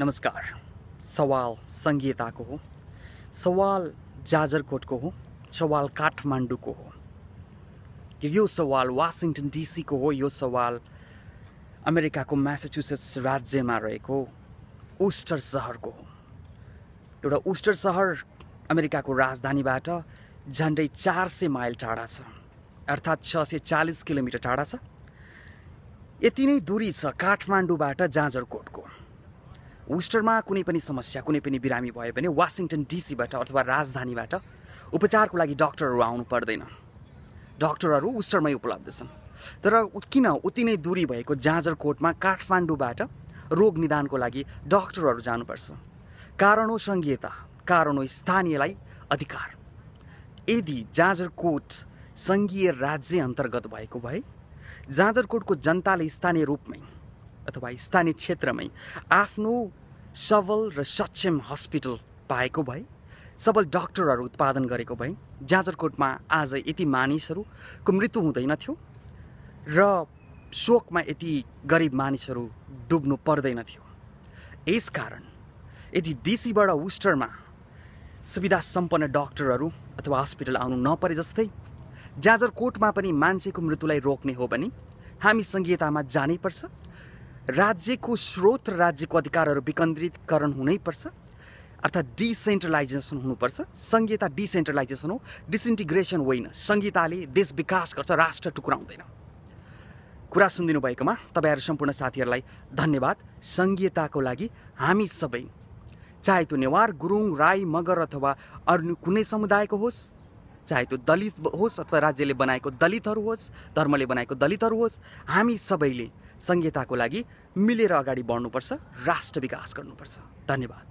नमस्कार। सवाल सङ्घीयताको हो सवाल जाजरकोटको हो सवाल काठमाडौँको हो। यो सवाल वासिङटन डिसीको हो यो सवाल अमेरिकाको म्यासाचुसेट्स राज्यमा रहेको उस्टर सहरको हो। एउटा उस्टर सहर अमेरिकाको राजधानीबाट झन्डै चार सय माइल टाढा छ अर्थात् छ सय चालिस किलोमिटर टाढा छ। यति नै दुरी छ काठमाडौँबाट जाजरकोटको। उस्टरमा कुनै पनि समस्या कुनै पनि बिरामी भयो भने वासिङटन डिसीबाट अथवा राजधानीबाट उपचारको लागि डक्टरहरू आउनु पर्दैन। डक्टरहरू उस्टरमै उपलब्ध छन्। तर किन उति नै दूरी भएको जाजरकोटमा काठमाडौँबाट रोग निदानको लागि डक्टरहरू जानुपर्छ? कारण हो सङ्घीयता कारण हो स्थानीयलाई अधिकार। यदि जाजरकोट सङ्घीय राज्य अन्तर्गत भएको भए जाजरकोटको जनताले स्थानीय रूपमै अथवा स्थानीय क्षेत्रमै आफ्नो सबल र सक्षम हस्पिटल पाएको भए सबल डक्टरहरू उत्पादन गरेको भए जाजरकोटमा आज यति मानिसहरूको मृत्यु हुँदैन थियो र शोकमा यति गरिब मानिसहरू डुब्नु पर्दैन थियो। यसकारण यदि डिसीबाट उस्टरमा सुविधा सम्पन्न डक्टरहरू अथवा हस्पिटल आउनु नपरे जस्तै जाजरकोटमा पनि मान्छेको मृत्युलाई रोक्ने हो भने हामी सङ्घीयतामा जानैपर्छ राज्यको स्रोत र राज्यको अधिकारहरू विकेन्द्रीकरण हुनैपर्छ। अर्थात् डिसेन्ट्रलाइजेसन हुनुपर्छ। सङ्घीयता डिसेन्ट्रलाइजेसन हो। डिसइन्टिग्रेसन होइन। सङ्घीयताले देश विकास गर्छ राष्ट्र टुक्राउँदैन। कुरा सुनिदिनु भएकोमा तपाईँहरू सम्पूर्ण साथीहरूलाई धन्यवाद। सङ्घीयताको लागि हामी सबै चाहे त्यो नेवार गुरुङ राई मगर अथवा अरू कुनै समुदायको होस् चाहे त्यो दलित होस् अथवा राज्यले बनाएको दलितहरू होस् धर्मले बनाएको दलितहरू होस् हामी सबैले सङ्घीयताको लागि मिलेर अगाडि बढ्नुपर्छ राष्ट्र विकास गर्नुपर्छ। धन्यवाद।